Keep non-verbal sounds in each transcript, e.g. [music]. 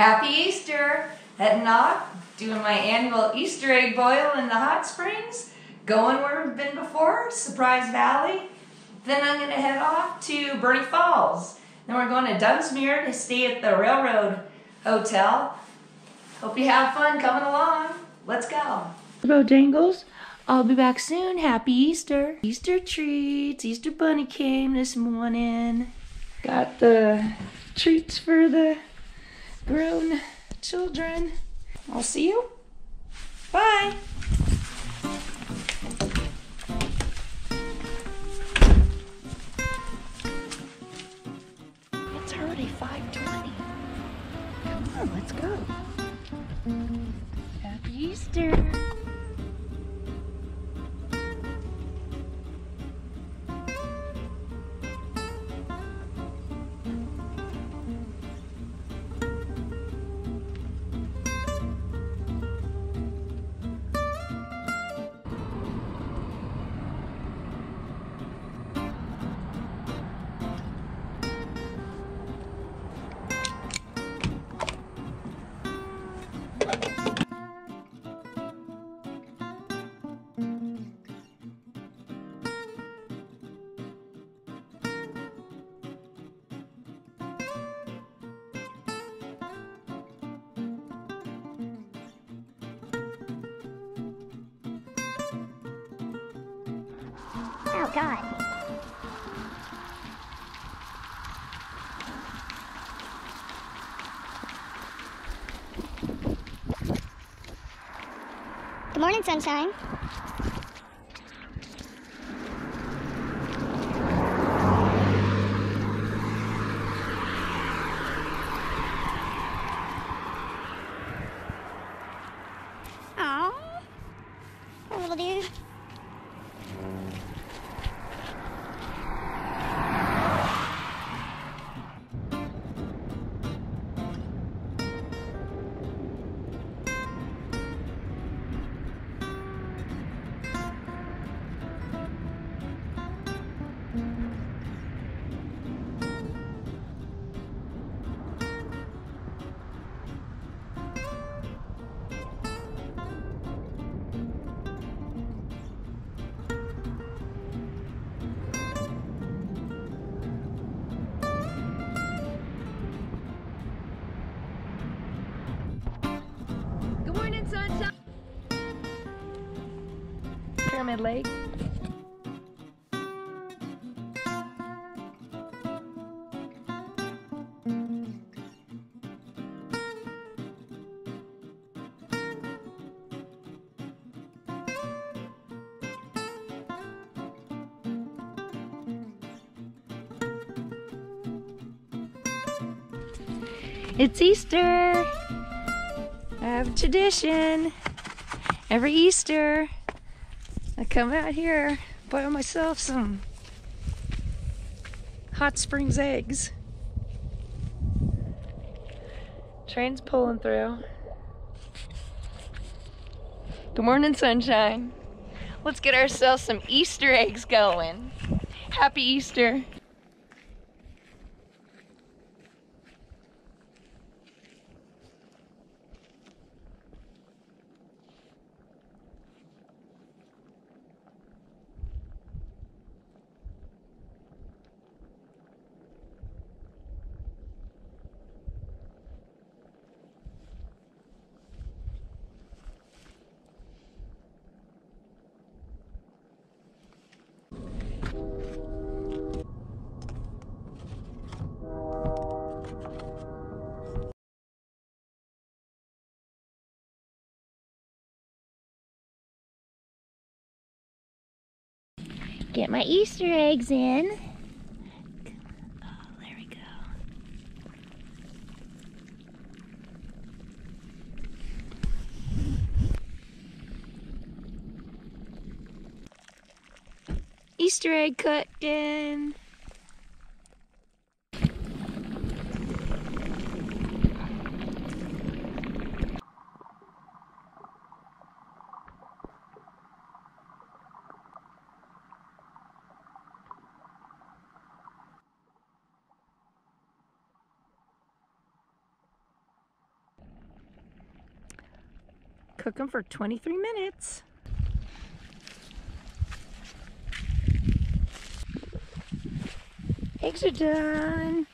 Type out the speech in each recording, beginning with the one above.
Happy Easter! Heading off, doing my annual Easter egg boil in the hot springs, going where we've been before, Surprise Valley. Then I'm going to head off to Burney Falls. Then we're going to Dunsmuir to stay at the Railroad Hotel. Hope you have fun coming along. Let's go. Bojangles. I'll be back soon. Happy Easter. Easter treats. Easter bunny came this morning. Got the treats for the grown children. I'll see you. Bye. Happy Good morning, sunshine. Pyramid. It's Easter. I have a tradition. Every Easter, come out here, buy myself some hot springs eggs. Train's pulling through. Good morning, sunshine. Let's get ourselves some Easter eggs going. Happy Easter. Get my Easter eggs in. Oh, there we go. Easter egg cooking. Cook them for 23 minutes. Eggs are done.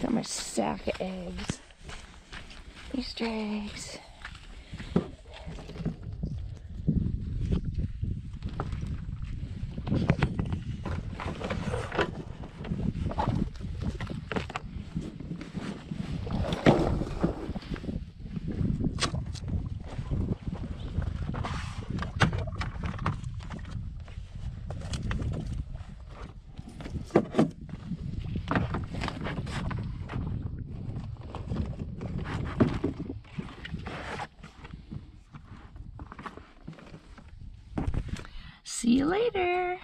Got my sack of eggs. Easter eggs. See you later.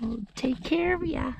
We'll take care of ya.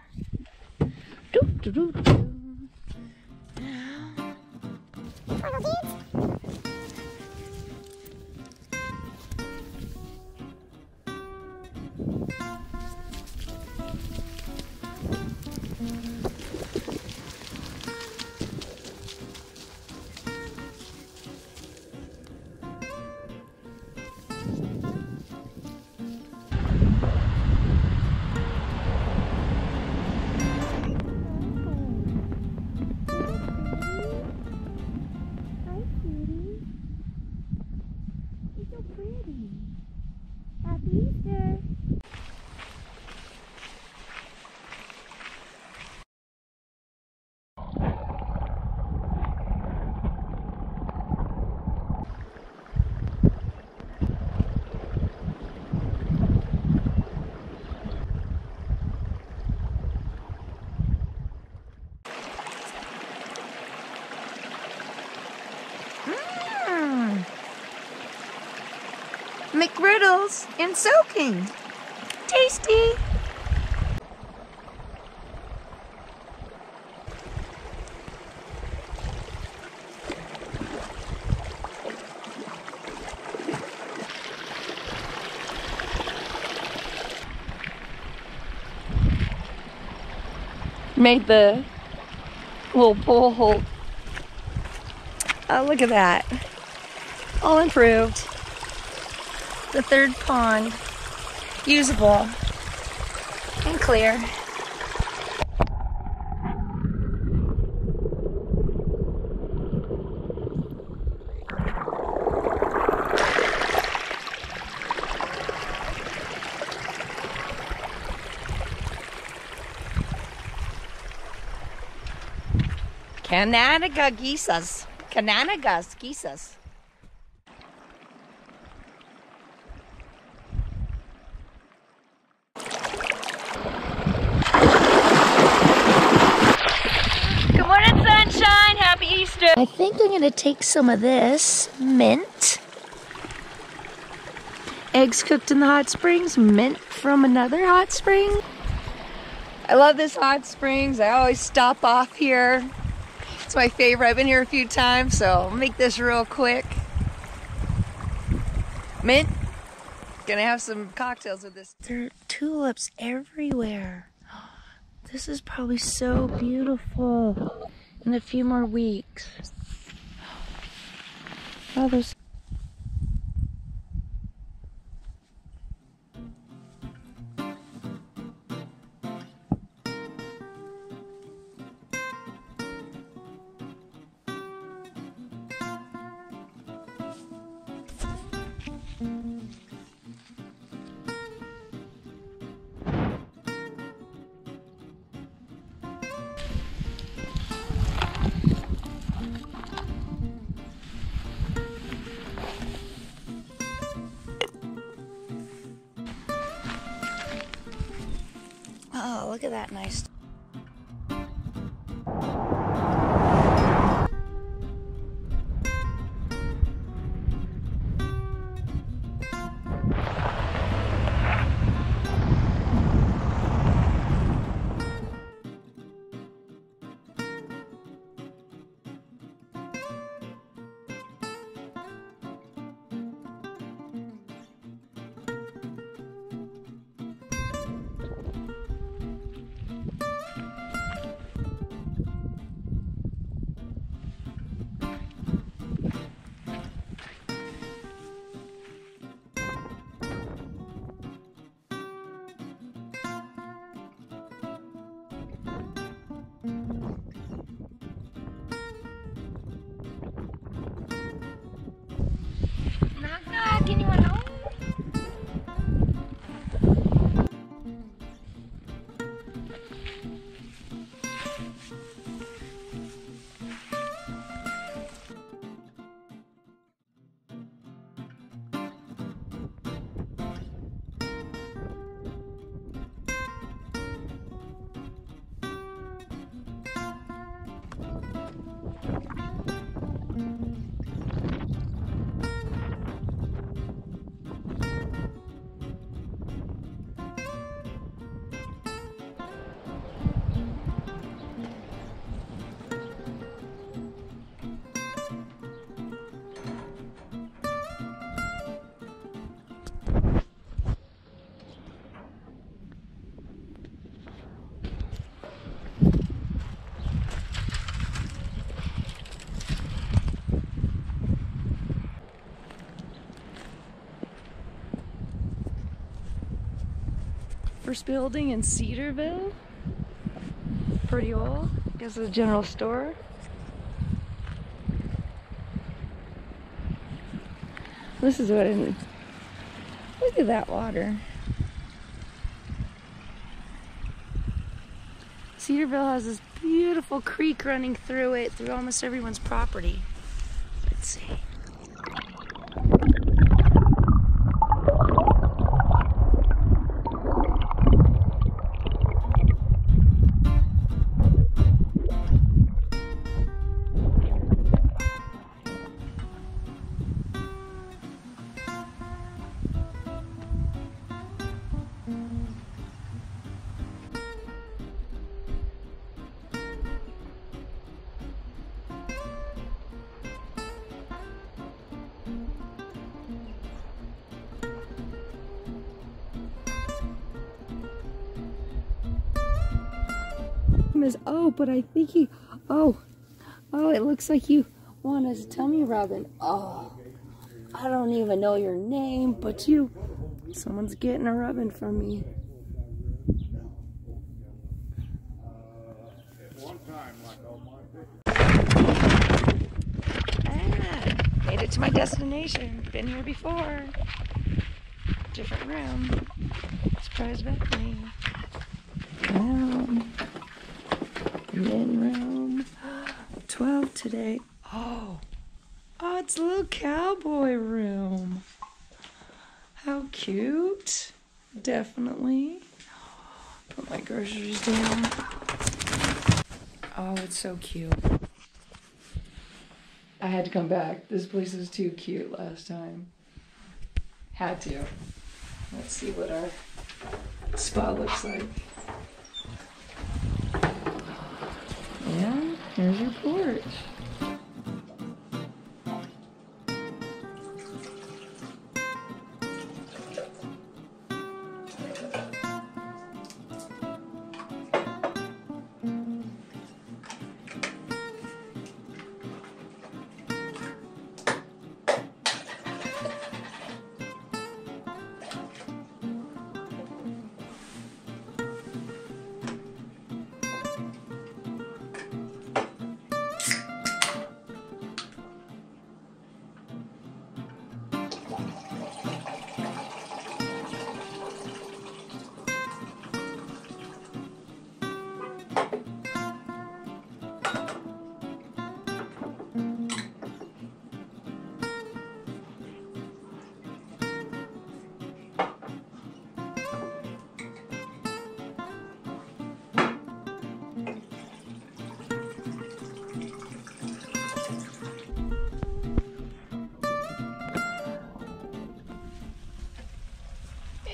McGriddles in soaking. Tasty. Made the little pull hole Oh, look at that. All improved. The third pond. Usable. And clear. Cananaga geesas. Cananagas geesas. Good morning, sunshine. Happy Easter. I think I'm going to take some of this mint. Eggs cooked in the hot springs, mint from another hot spring. I love this hot springs. I always stop off here. It's my favorite. I've been here a few times, so I'll make this real quick. Mint. Gonna have some cocktails with this. There are tulips everywhere. [gasps] This is probably so beautiful in a few more weeks. Oh, look at that nice. First building in Cedarville. Pretty old. Guess it's a general store. This is what it Look at that water. Cedarville has this beautiful creek running through it, through almost everyone's property. Let's see. Is oh, but I think he oh oh it looks like you want us me Robin. Oh I don't even know your name, but you someone's getting a rubbing from me. Ah, made it to my destination. Been here before. Different room. Surprise Bethany. Room. In room 12 today. Oh. Oh, it's a little cowboy room. How cute. Definitely. Put my groceries down. Oh, it's so cute. I had to come back. This place was too cute last time. Had to. Let's see what our spa looks like. Yeah, here's your porch.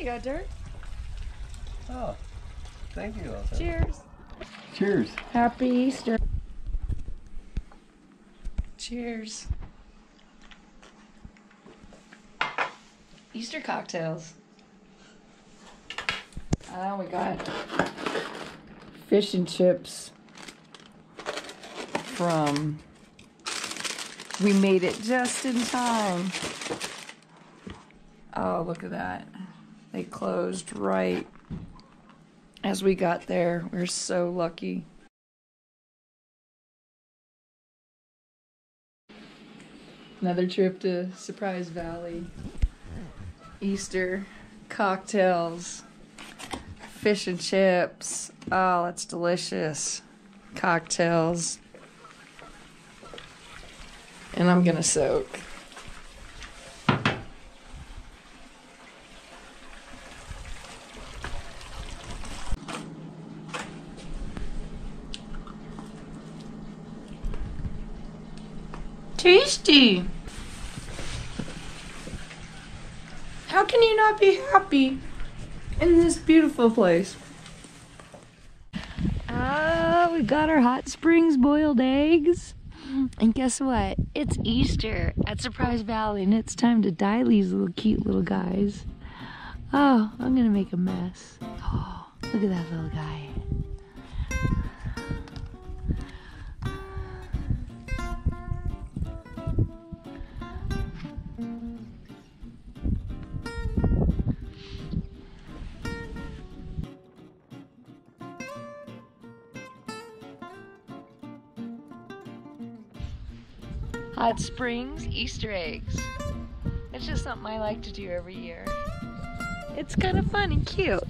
You go, Dirt. Oh, thank you. Elsa. Cheers. Cheers. Happy Easter. Cheers. Easter cocktails. Oh, we got fish and chips from. We made it just in time. Oh, look at that. They closed right as we got there. We're so lucky. Another trip to Surprise Valley. Easter cocktails, fish and chips. Oh, that's delicious. Cocktails. And I'm gonna soak. How can you not be happy in this beautiful place? Oh, we got our hot springs boiled eggs. And guess what? It's Easter at Surprise Valley, and it's time to dye these little cute little guys. Oh, I'm gonna make a mess. Oh, look at that little guy. Hot Springs Easter eggs. It's just something I like to do every year. It's kind of fun and cute.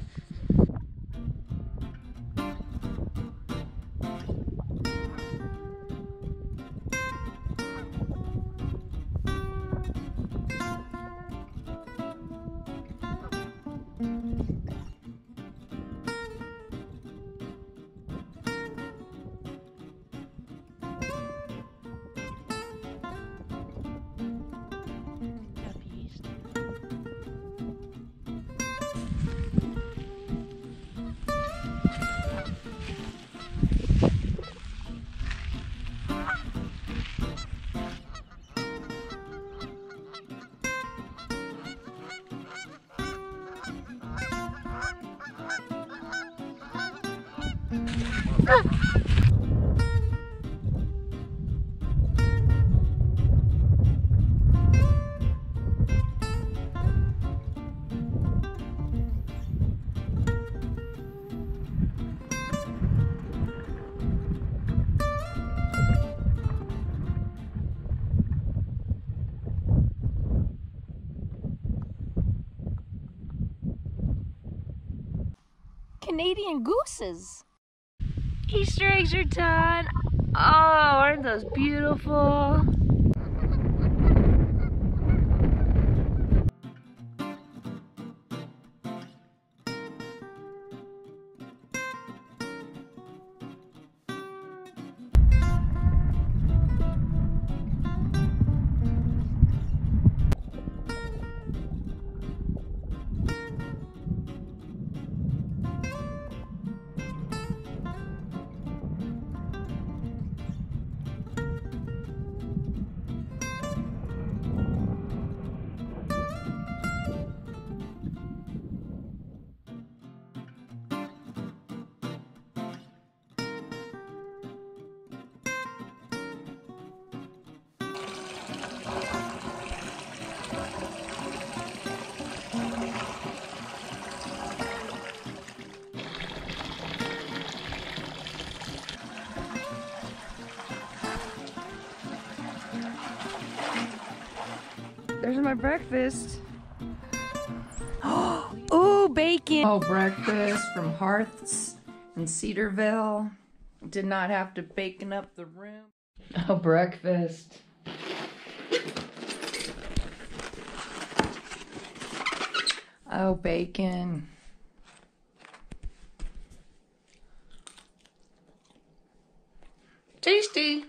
Canadian gooses. Easter eggs are done. Oh, aren't those beautiful? There's my breakfast. [gasps] Ooh, bacon. Oh, breakfast from Hearths in Cedarville. Did not have to bacon up the room. Oh, breakfast. Oh, bacon. Tasty.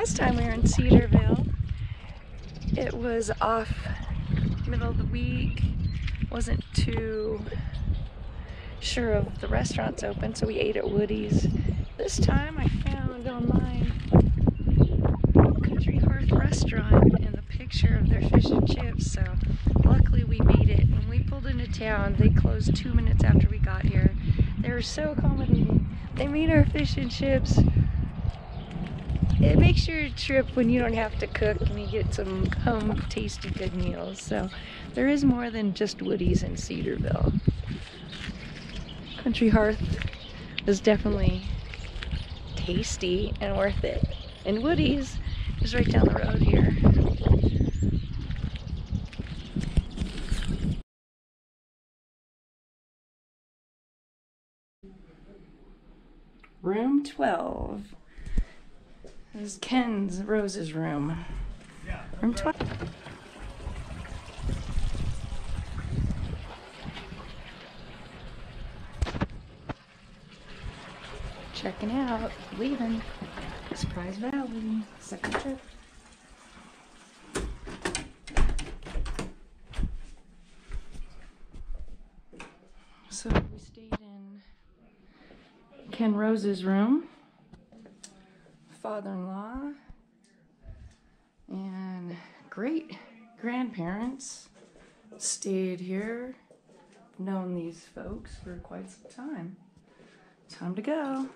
Last time we were in Cedarville, it was off middle of the week. Wasn't too sure of the restaurants open, so we ate at Woody's. This time I found online Country Hearth Restaurant and the picture of their fish and chips, so luckily we made it. When we pulled into town, they closed two minutes after we got here. They were so accommodating. They made our fish and chips. It makes your trip when you don't have to cook and you get some home tasty good meals. So there is more than just Woody's in Cedarville. Country Hearth is definitely tasty and worth it. And Woody's is right down the road here. Room 12 this is Ken's Rose's room. Room 12. Checking out, leaving. Surprise Valley, second trip. So we stayed in Ken Rose's room, father-in-law, and great grandparents stayed here. Known these folks for quite some time. Time to go.